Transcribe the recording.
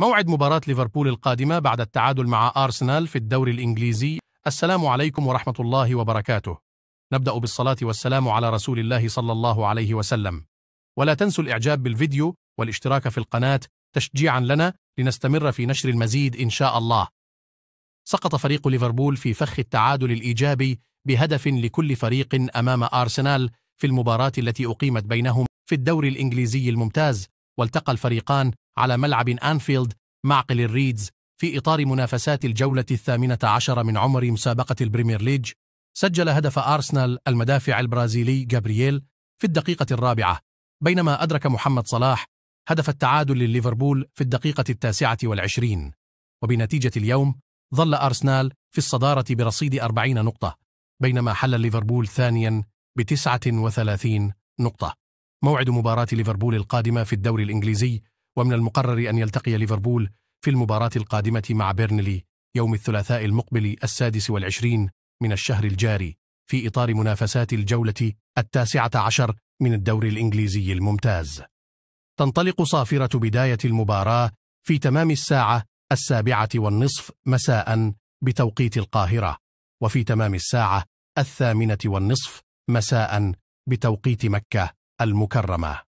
موعد مباراة ليفربول القادمة بعد التعادل مع أرسنال في الدوري الإنجليزي. السلام عليكم ورحمة الله وبركاته. نبدأ بالصلاة والسلام على رسول الله صلى الله عليه وسلم. ولا تنسوا الإعجاب بالفيديو والاشتراك في القناة تشجيعا لنا لنستمر في نشر المزيد إن شاء الله. سقط فريق ليفربول في فخ التعادل الإيجابي بهدف لكل فريق أمام أرسنال في المباراة التي أقيمت بينهم في الدوري الإنجليزي الممتاز. والتقى الفريقان على ملعب أنفيلد معقل الريدز في إطار منافسات الجولة الثامنة عشر من عمر مسابقة البريمير ليج. سجل هدف أرسنال المدافع البرازيلي جابرييل في الدقيقة الرابعة. بينما أدرك محمد صلاح هدف التعادل لليفربول في الدقيقة التاسعة والعشرين. وبنتيجة اليوم ظل أرسنال في الصدارة برصيد أربعين نقطة بينما حل ليفربول ثانيا بتسعة وثلاثين نقطة. موعد مباراة ليفربول القادمة في الدوري الإنجليزي ومن المقرر أن يلتقي ليفربول في المباراة القادمة مع بيرنلي يوم الثلاثاء المقبل السادس والعشرين من الشهر الجاري في إطار منافسات الجولة التاسعة عشر من الدوري الإنجليزي الممتاز. تنطلق صافرة بداية المباراة في تمام الساعة السابعة والنصف مساء بتوقيت القاهرة وفي تمام الساعة الثامنة والنصف مساء بتوقيت مكة. المكرمة.